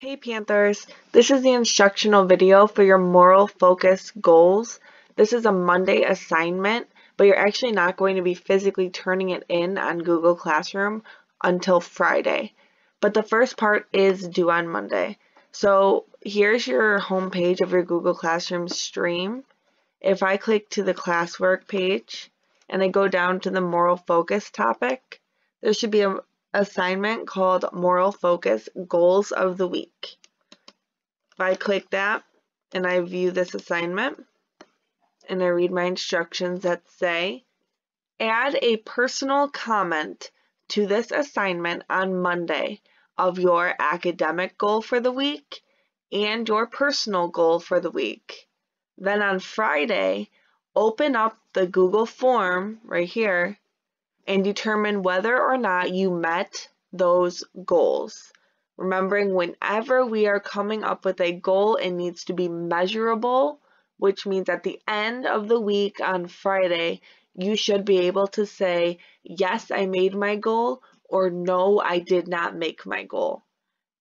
Hey Panthers, this is the instructional video for your moral focus goals. This is a Monday assignment, but you're actually not going to be physically turning it in on Google Classroom until Friday. But the first part is due on Monday. So here's your home page of your Google Classroom stream. If I click to the classwork page and I go down to the moral focus topic, there should be a, assignment called Moral Focus Goals of the Week. If I click that and I view this assignment and I read my instructions that say, add a personal comment to this assignment on Monday of your academic goal for the week and your personal goal for the week. Then on Friday, open up the Google form right here and determine whether or not you met those goals. Remembering whenever we are coming up with a goal, it needs to be measurable, which means at the end of the week on Friday, you should be able to say, yes, I made my goal, or no, I did not make my goal.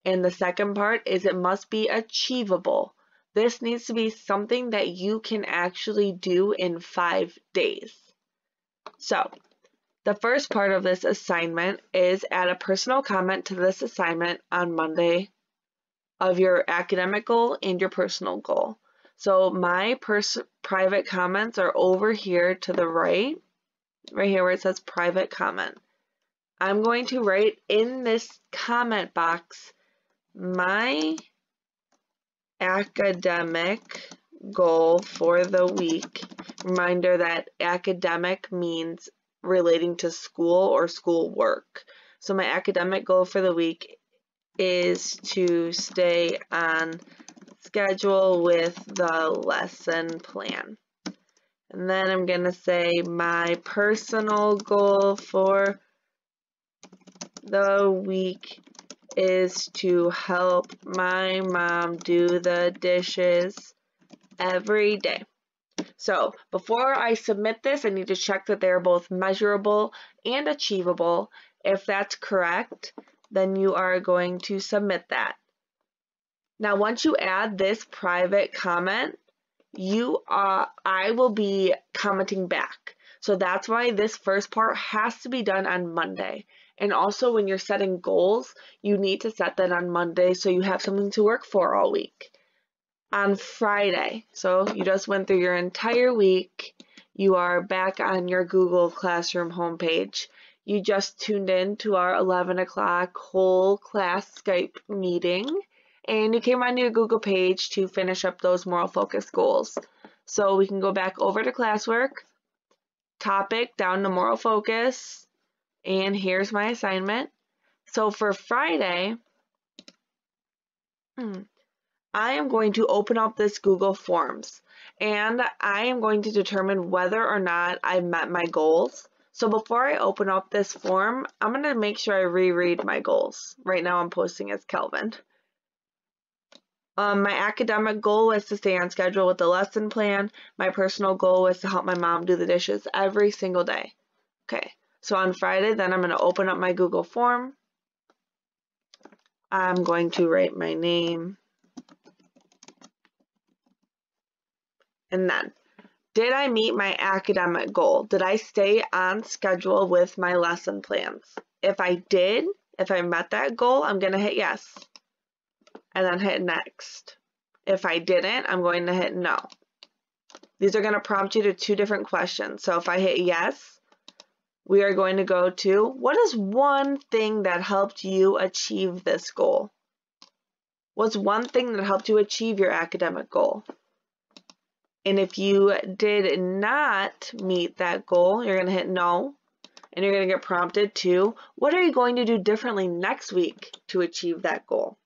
And the second part is it must be achievable. This needs to be something that you can actually do in five days. So the first part of this assignment is add a personal comment to this assignment on Monday of your academic goal and your personal goal. So my private comments are over here to the right, right here where it says private comment. I'm going to write in this comment box my academic goal for the week. Reminder that academic means relating to school or school work. So my academic goal for the week is to stay on schedule with the lesson plan. And then I'm going to say my personal goal for the week is to help my mom do the dishes every day. So before I submit this, I need to check that they're both measurable and achievable. If that's correct, then you are going to submit that. Now, once you add this private comment, you uh, I will be commenting back. So that's why this first part has to be done on Monday. And also when you're setting goals, you need to set that on Monday so you have something to work for all week on Friday. So you just went through your entire week. You are back on your Google Classroom homepage. You just tuned in to our 11 o'clock whole class Skype meeting and you came on your Google page to finish up those moral focus goals. So we can go back over to classwork, topic down to moral focus, and here's my assignment. So for Friday, hmm, I am going to open up this Google Forms and I am going to determine whether or not I met my goals. So before I open up this form, I'm going to make sure I reread my goals. Right now I'm posting as Kelvin. Um, my academic goal was to stay on schedule with the lesson plan. My personal goal was to help my mom do the dishes every single day. Okay, so on Friday, then I'm going to open up my Google form. I'm going to write my name. And then, did I meet my academic goal? Did I stay on schedule with my lesson plans? If I did, if I met that goal, I'm going to hit yes. And then hit next. If I didn't, I'm going to hit no. These are going to prompt you to two different questions. So if I hit yes, we are going to go to what is one thing that helped you achieve this goal? What's one thing that helped you achieve your academic goal? And if you did not meet that goal, you're going to hit no. And you're going to get prompted to, what are you going to do differently next week to achieve that goal?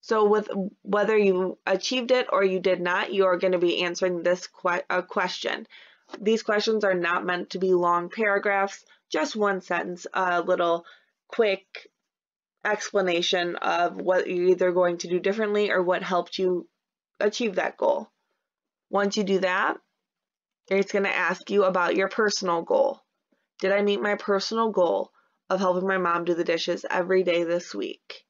So with whether you achieved it or you did not, you are going to be answering this que question. These questions are not meant to be long paragraphs, just one sentence, a little quick explanation of what you're either going to do differently or what helped you achieve that goal. Once you do that, it's going to ask you about your personal goal. Did I meet my personal goal of helping my mom do the dishes every day this week?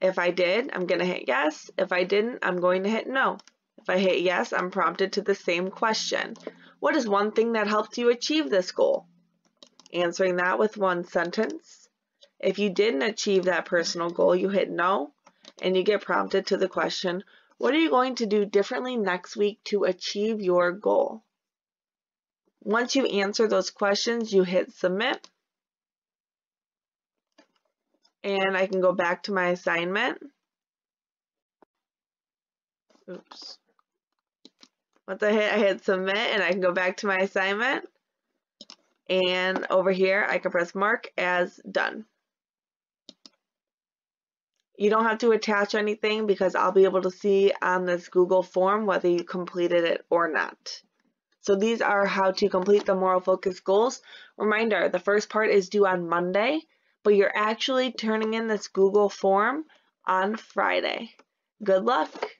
If I did, I'm going to hit yes. If I didn't, I'm going to hit no. If I hit yes, I'm prompted to the same question. What is one thing that helped you achieve this goal? Answering that with one sentence. If you didn't achieve that personal goal, you hit no, and you get prompted to the question, what are you going to do differently next week to achieve your goal? Once you answer those questions, you hit submit. And I can go back to my assignment. Oops. Once I hit, I hit submit and I can go back to my assignment. And over here, I can press mark as done. You don't have to attach anything because I'll be able to see on this Google form whether you completed it or not. So these are how to complete the moral focus goals. Reminder, the first part is due on Monday, but you're actually turning in this Google form on Friday. Good luck!